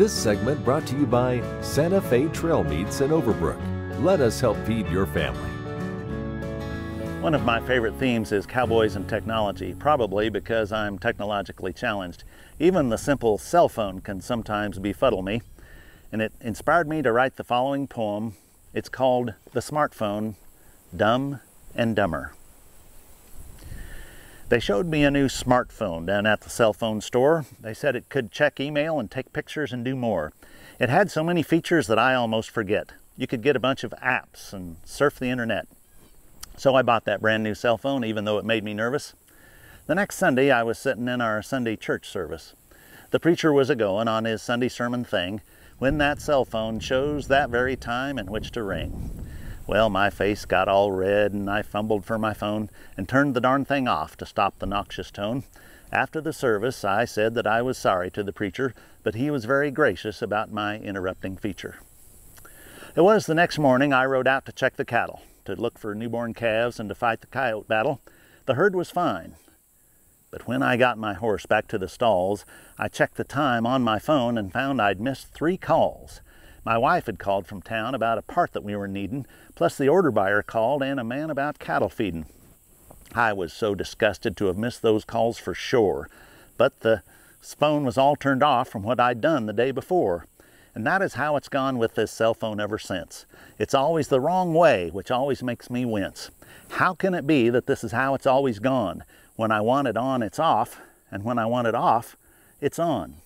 This segment brought to you by Santa Fe Trail Meats in Overbrook. Let us help feed your family. One of my favorite themes is cowboys and technology, probably because I'm technologically challenged. Even the simple cell phone can sometimes befuddle me, and it inspired me to write the following poem. It's called The Smartphone Dumb and Dumber. They showed me a new smartphone down at the cell phone store. They said it could check email and take pictures and do more. It had so many features that I almost forget. You could get a bunch of apps and surf the internet. So I bought that brand new cell phone, even though it made me nervous. The next Sunday, I was sitting in our Sunday church service. The preacher was a going on his Sunday sermon thing when that cell phone chose that very time in which to ring. Well, my face got all red and I fumbled for my phone and turned the darn thing off to stop the noxious tone. After the service, I said that I was sorry to the preacher, but he was very gracious about my interrupting feature. It was the next morning I rode out to check the cattle, to look for newborn calves and to fight the coyote battle. The herd was fine. But when I got my horse back to the stalls, I checked the time on my phone and found I'd missed three calls. My wife had called from town about a part that we were needing, plus the order buyer called and a man about cattle feeding. I was so disgusted to have missed those calls for sure, but the phone was all turned off from what I'd done the day before. And that is how it's gone with this cell phone ever since. It's always the wrong way, which always makes me wince. How can it be that this is how it's always gone? When I want it on, it's off, and when I want it off, it's on.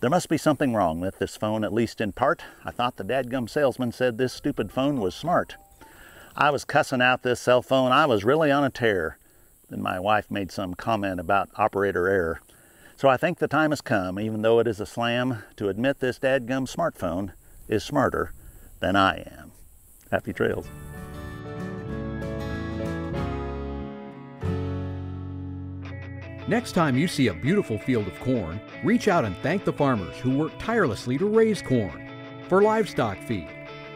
There must be something wrong with this phone, at least in part. I thought the dadgum salesman said this stupid phone was smart. I was cussing out this cell phone. I was really on a tear. Then my wife made some comment about operator error. So I think the time has come, even though it is a slam, to admit this dadgum smartphone is smarter than I am. Happy trails. Next time you see a beautiful field of corn, reach out and thank the farmers who work tirelessly to raise corn for livestock feed,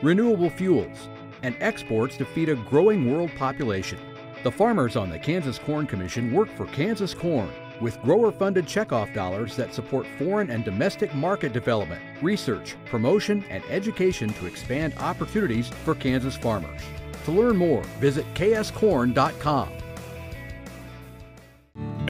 renewable fuels, and exports to feed a growing world population. The farmers on the Kansas Corn Commission work for Kansas Corn with grower funded checkoff dollars that support foreign and domestic market development, research, promotion, and education to expand opportunities for Kansas farmers. To learn more, visit kscorn.com.